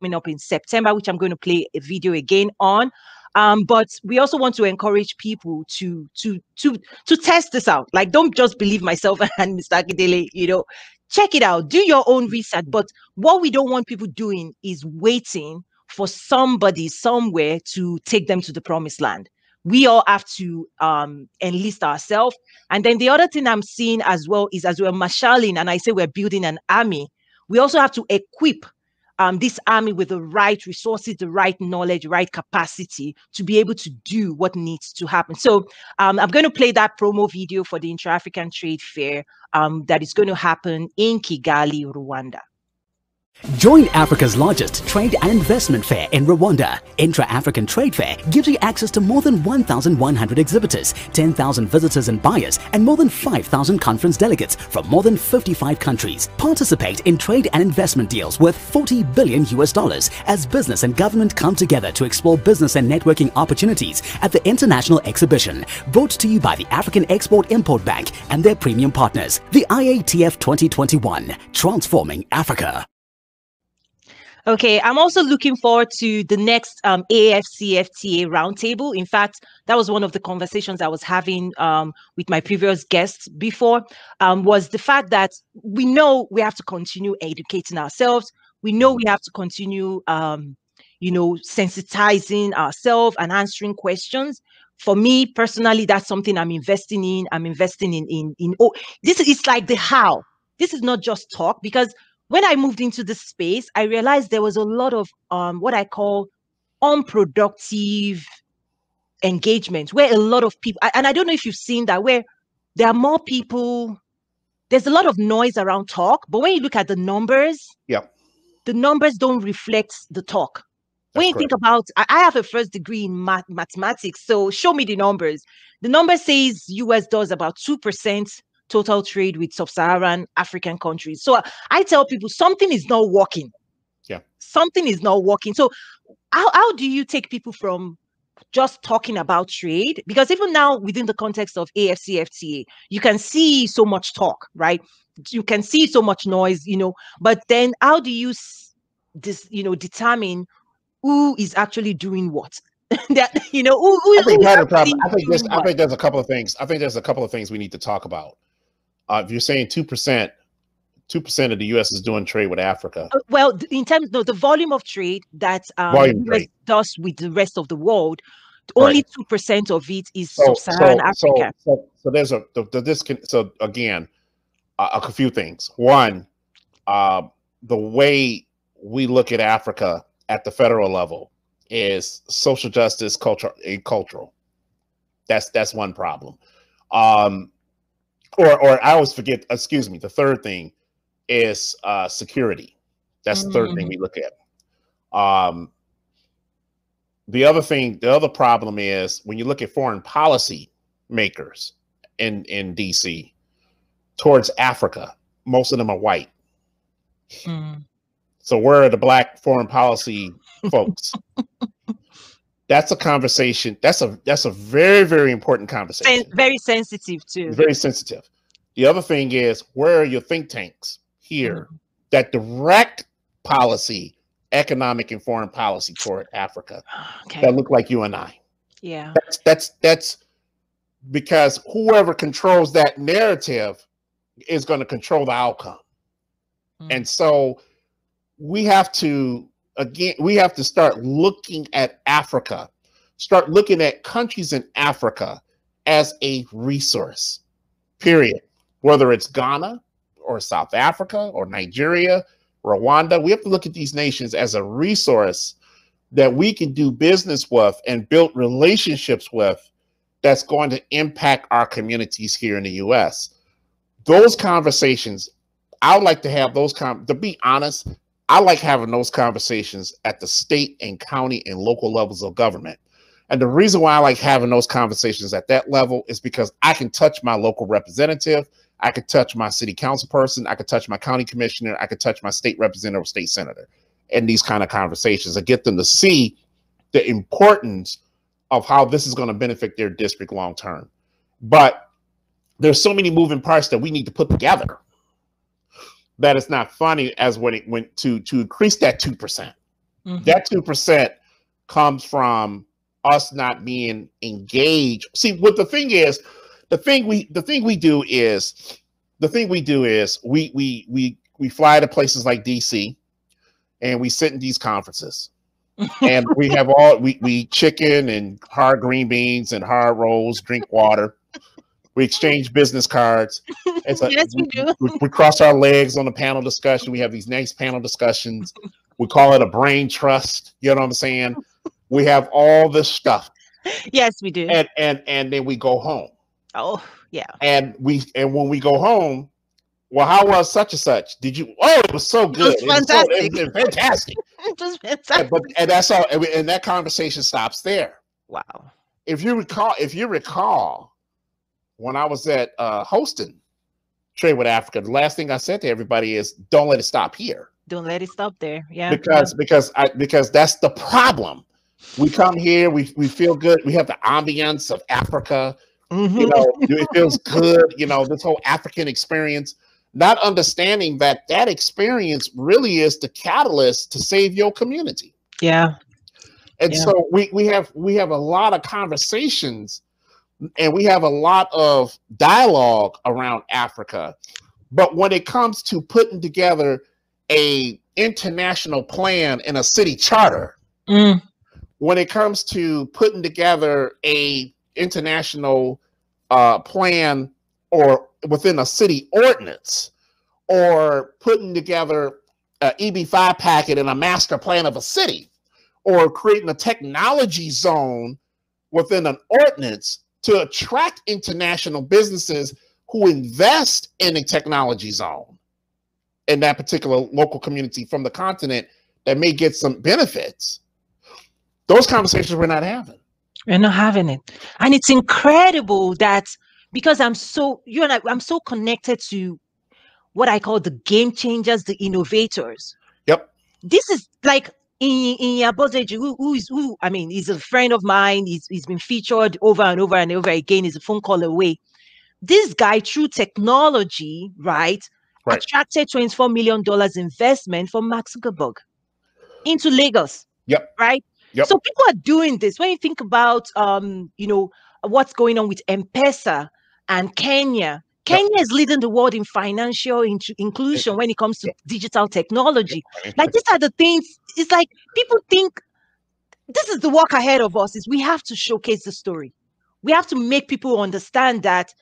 coming up in September, which I'm going to play a video again on. Um, but we also want to encourage people to to to to test this out. Like, don't just believe myself and Mr. Akindele, you know, check it out, do your own research. But what we don't want people doing is waiting for somebody somewhere to take them to the promised land. We all have to um, enlist ourselves. And then the other thing I'm seeing as well is as we're marshalling, and I say we're building an army, we also have to equip um, this army with the right resources, the right knowledge, right capacity to be able to do what needs to happen. So um, I'm going to play that promo video for the Intra-African Trade Fair um, that is going to happen in Kigali, Rwanda. Join Africa's largest trade and investment fair in Rwanda. Intra-African Trade Fair gives you access to more than 1,100 exhibitors, 10,000 visitors and buyers, and more than 5,000 conference delegates from more than 55 countries. Participate in trade and investment deals worth 40 billion US dollars as business and government come together to explore business and networking opportunities at the International Exhibition. Brought to you by the African Export-Import Bank and their premium partners. The IATF 2021, Transforming Africa. Okay, I'm also looking forward to the next um, AFCFTA roundtable. In fact, that was one of the conversations I was having um, with my previous guests before. Um, was the fact that we know we have to continue educating ourselves. We know we have to continue, um, you know, sensitizing ourselves and answering questions. For me personally, that's something I'm investing in. I'm investing in in in. Oh, this is like the how. This is not just talk because when I moved into this space, I realized there was a lot of um, what I call unproductive engagement, where a lot of people, and I don't know if you've seen that, where there are more people, there's a lot of noise around talk, but when you look at the numbers, yeah, the numbers don't reflect the talk. That's when you correct. think about, I have a first degree in math, mathematics, so show me the numbers. The number says US does about 2% total trade with sub-Saharan African countries. So I tell people something is not working. Yeah. Something is not working. So how, how do you take people from just talking about trade? Because even now within the context of AFCFTA, you can see so much talk, right? You can see so much noise, you know, but then how do you this, you know, determine who is actually doing what? that you know, who, who, I think part of the problem. I think there's, I think there's a couple of things. I think there's a couple of things we need to talk about uh, if you're saying two percent, two percent of the U.S. is doing trade with Africa. Uh, well, in terms no, the volume of trade that um, volume US does with the rest of the world, only two percent of it is so, sub-Saharan so, Africa. So, so, so, there's a the, the this can so again uh, a few things. One, uh, the way we look at Africa at the federal level is social justice, culture, cultural. That's that's one problem. Um, or or I always forget. Excuse me. The third thing is uh, security. That's the third thing mm. we look at. Um, the other thing, the other problem is when you look at foreign policy makers in in DC towards Africa, most of them are white. Mm. So where are the black foreign policy folks? that's a conversation. That's a that's a very very important conversation. very sensitive too. Very sensitive. The other thing is where are your think tanks here mm-hmm. that direct policy, economic and foreign policy toward Africa okay. that look like you and I. Yeah. That's that's that's because whoever controls that narrative is going to control the outcome. Mm-hmm. And so we have to again, we have to start looking at Africa, start looking at countries in Africa as a resource, period. Whether it's Ghana or South Africa or Nigeria, Rwanda, we have to look at these nations as a resource that we can do business with and build relationships with that's going to impact our communities here in the US. Those conversations, I would like to have those com to be honest, I like having those conversations at the state and county and local levels of government. And the reason why I like having those conversations at that level is because I can touch my local representative, I could touch my city council person, I could touch my county commissioner, I could touch my state representative or state senator in these kind of conversations and get them to see the importance of how this is going to benefit their district long term. But there's so many moving parts that we need to put together that it's not funny as when it went to to increase that two percent. Mm-hmm. That 2% comes from us not being engaged. See, what the thing is, the thing we the thing we do is the thing we do is we we we we fly to places like DC and we sit in these conferences. and we have all we we chicken and hard green beans and hard rolls, drink water. We exchange business cards. It's a, yes, we, do. We, we, cross our legs on the panel discussion. We have these nice panel discussions. We call it a brain trust. You know what I'm saying? We have all this stuff. Yes, we do. And and and then we go home. Oh, yeah. And we and when we go home, well, how was such and such? Did you? Oh, it was so good. It was fantastic. It was, so, it was fantastic. it was fantastic. And, but and that's all. And that conversation stops there. Wow. If you recall, if you recall, when I was at uh, hosting Trade with Africa, the last thing I said to everybody is, "Don't let it stop here." Don't let it stop there. Yeah. Because yeah. because I because that's the problem. We come here, we we feel good. We have the ambience of Africa. Mm-hmm. You know, it feels good. You know, this whole African experience not understanding that that experience really is the catalyst to save your community. Yeah. And yeah. so we we have we have a lot of conversations and we have a lot of dialogue around Africa. But when it comes to putting together a international plan in a city charter, mm. when it comes to putting together a international uh, plan or within a city ordinance or putting together an EB5 packet and a master plan of a city or creating a technology zone within an ordinance to attract international businesses who invest in a technology zone in that particular local community from the continent that may get some benefits. Those conversations we're not having. We're not having it. And it's incredible that because I'm so you and I, I'm so connected to what I call the game changers, the innovators. Yep. This is like in in Aboyeji, who, who is who I mean, he's a friend of mine. He's he's been featured over and over and over again. He's a phone call away. This guy, through technology, right, right. attracted $24 million investment from Mark Zuckerberg into Lagos. Yep. Right. Yep. So people are doing this. When you think about um, you know, what's going on with M-Pesa, and Kenya. Kenya is leading the world in financial in- inclusion when it comes to digital technology. Like these are the things. It's like people think this is the work ahead of us. Is we have to showcase the story. We have to make people understand that,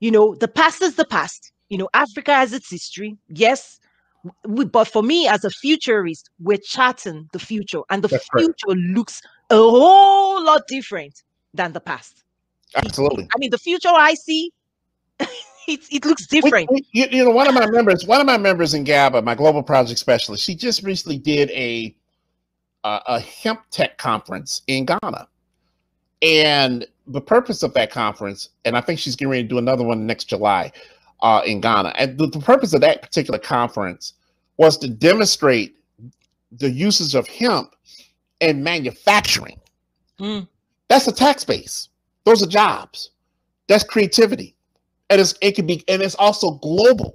you know, the past is the past. You know, Africa has its history. Yes, we, but for me as a futurist, we're charting the future, and the That's future right. looks a whole lot different than the past. Absolutely. I mean, the future I see, it, it looks different. We, we, you, you, know, one of my members, one of my members in GABA, my global project specialist, she just recently did a uh, a hemp tech conference in Ghana, and the purpose of that conference, and I think she's getting ready to do another one next July uh, in Ghana. And the, the purpose of that particular conference was to demonstrate the uses of hemp in manufacturing. Mm. That's a tax base. Those are jobs. That's creativity. And it's it can be and it's also global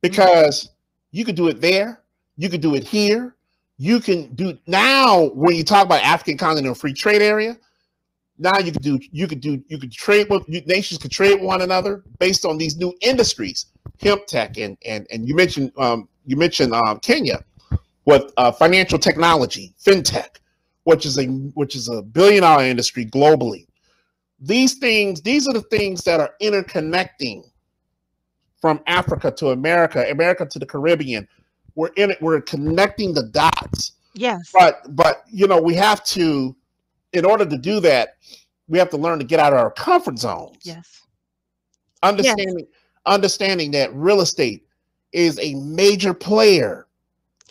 because you could do it there, you could do it here. You can do now when you talk about African continental free trade area, now you could do you could do you could trade with nations could trade one another based on these new industries, hemp tech and and and you mentioned um you mentioned um Kenya with uh, financial technology, fintech, which is a which is a billion dollar industry globally these things, these are the things that are interconnecting from Africa to America, America to the Caribbean. We're in it, we're connecting the dots. Yes. But but you know, we have to, in order to do that, we have to learn to get out of our comfort zones. Yes. Understanding yes. understanding that real estate is a major player.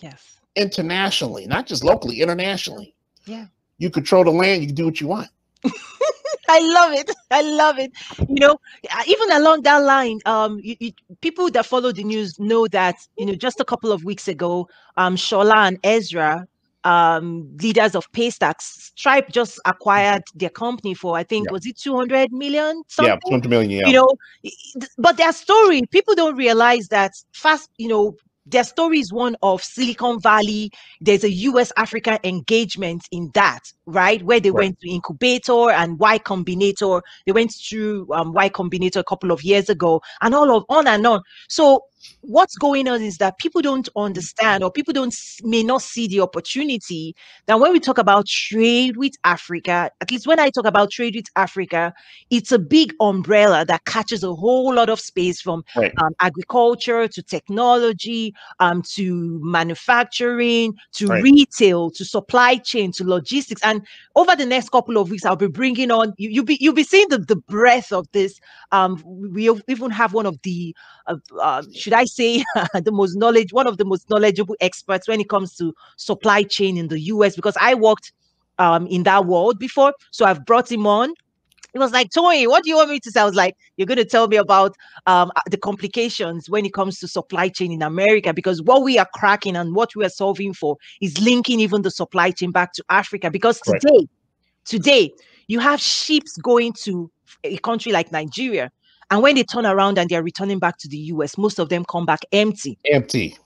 Yes. Internationally, not just locally, internationally. Yeah. You control the land, you can do what you want. I love it. I love it. You know, uh, even along that line, um, you, you, people that follow the news know that you know just a couple of weeks ago, um, Shola and Ezra, um, leaders of Paystack, Stripe just acquired their company for I think yeah. was it two hundred million? Something? Yeah, two hundred million. Yeah. You know, but their story, people don't realize that fast. You know, their story is one of Silicon Valley. There's a US Africa engagement in that, right? Where they right. went to incubator and Y Combinator. They went through um, Y Combinator a couple of years ago and all of on and on. So what's going on is that people don't understand or people don't may not see the opportunity that when we talk about trade with africa at least when i talk about trade with africa it's a big umbrella that catches a whole lot of space from right. um, agriculture to technology um, to manufacturing to right. retail to supply chain to logistics and over the next couple of weeks i'll be bringing on you, will be you'll be seeing the, the breadth of this um, we even have one of the uh, uh, should I say, the most knowledge, one of the most knowledgeable experts when it comes to supply chain in the US, because I worked um, in that world before. So I've brought him on. He was like, Tony, what do you want me to say? I was like, you're going to tell me about um, the complications when it comes to supply chain in America, because what we are cracking and what we are solving for is linking even the supply chain back to Africa. Because today, right. today, you have ships going to a country like Nigeria and when they turn around and they're returning back to the US, most of them come back empty. Empty.